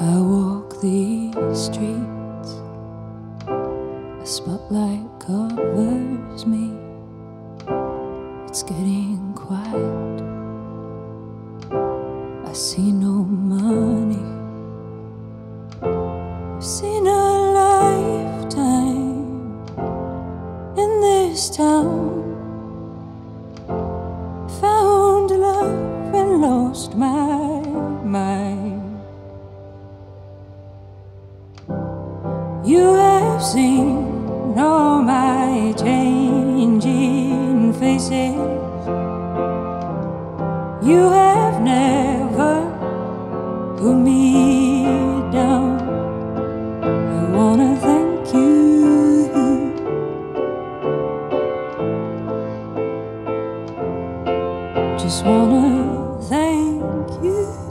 I walk these streets, a spotlight covers me. It's getting quiet. I see no money. I've seen a lifetime in this town. Lost my mind. You have seen all my changing faces. You have never put me down. I wanna thank you. Just wanna thank you.